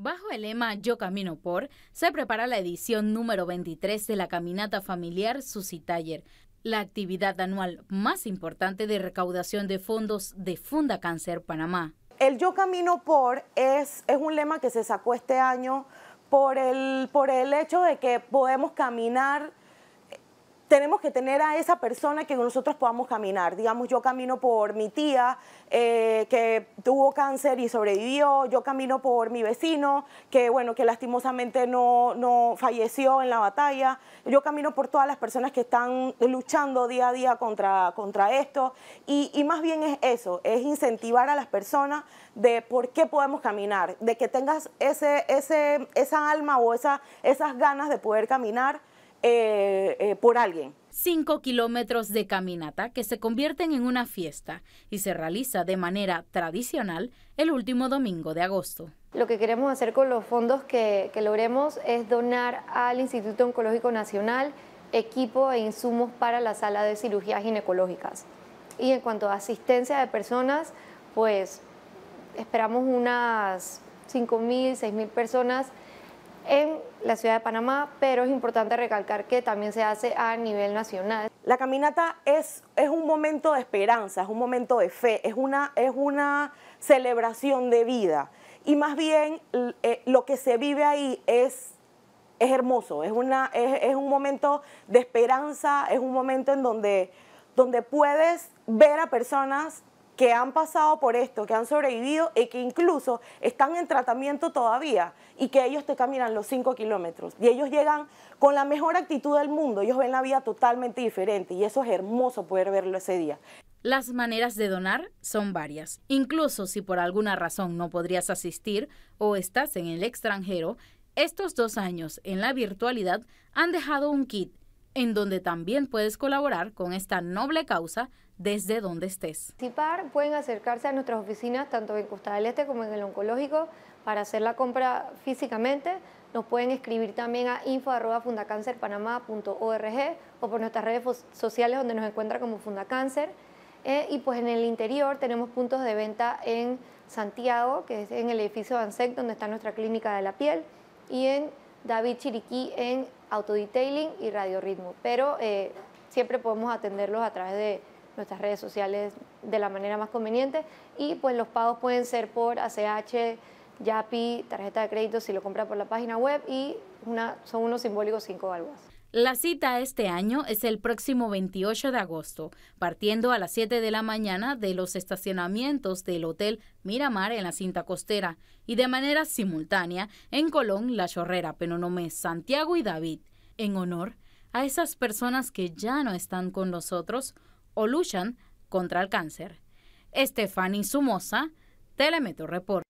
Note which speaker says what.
Speaker 1: Bajo el lema Yo Camino por, se prepara la edición número 23 de la Caminata Familiar Susi Taller, la actividad anual más importante de recaudación de fondos de Funda Cáncer Panamá.
Speaker 2: El Yo Camino por es, es un lema que se sacó este año por el, por el hecho de que podemos caminar tenemos que tener a esa persona que nosotros podamos caminar. Digamos, yo camino por mi tía eh, que tuvo cáncer y sobrevivió, yo camino por mi vecino que, bueno, que lastimosamente no, no falleció en la batalla, yo camino por todas las personas que están luchando día a día contra, contra esto. Y, y más bien es eso, es incentivar a las personas de por qué podemos caminar, de que tengas ese, ese, esa alma o esa, esas ganas de poder caminar eh, eh, por alguien.
Speaker 1: Cinco kilómetros de caminata que se convierten en una fiesta y se realiza de manera tradicional el último domingo de agosto.
Speaker 3: Lo que queremos hacer con los fondos que, que logremos es donar al Instituto Oncológico Nacional equipo e insumos para la sala de cirugías ginecológicas. Y en cuanto a asistencia de personas, pues esperamos unas 5.000, 6.000 personas en la ciudad de Panamá, pero es importante recalcar que también se hace a nivel nacional.
Speaker 2: La caminata es, es un momento de esperanza, es un momento de fe, es una, es una celebración de vida. Y más bien eh, lo que se vive ahí es, es hermoso, es, una, es, un momento de esperanza, es un momento en donde, donde puedes ver a personas que han pasado por esto, que han sobrevivido y que incluso están en tratamiento todavía y que ellos te caminan los 5 kilómetros y ellos llegan con la mejor actitud del mundo, ellos ven la vida totalmente diferente y eso es hermoso poder verlo ese día.
Speaker 1: Las maneras de donar son varias. Incluso si por alguna razón no podrías asistir o estás en el extranjero, estos dos años en la virtualidad han dejado un kit en donde también puedes colaborar con esta noble causa desde donde estés.
Speaker 3: Participar, pueden acercarse a nuestras oficinas tanto en Costa del Este como en el oncológico para hacer la compra físicamente. Nos pueden escribir también a info.fundacancerpanamá.org o por nuestras redes sociales donde nos encuentra como Fundacáncer. Eh, y pues en el interior tenemos puntos de venta en Santiago, que es en el edificio ANSEC, donde está nuestra clínica de la piel, y en David Chiriquí en autodetailing y radiorritmo, pero eh, siempre podemos atenderlos a través de nuestras redes sociales de la manera más conveniente. Y pues los pagos pueden ser por ACH, YAPI, tarjeta de crédito si lo compra por la página web y son unos simbólicos cinco balboas.
Speaker 1: La cita este año es el próximo 28 de agosto, partiendo a las 7 de la mañana de los estacionamientos del Hotel Miramar en la cinta costera y de manera simultánea en Colón, La Chorrera, Penonomé, Santiago y David, en honor a esas personas que ya no están con nosotros o luchan contra el cáncer. Estefany Sumosa, Telemetro Report.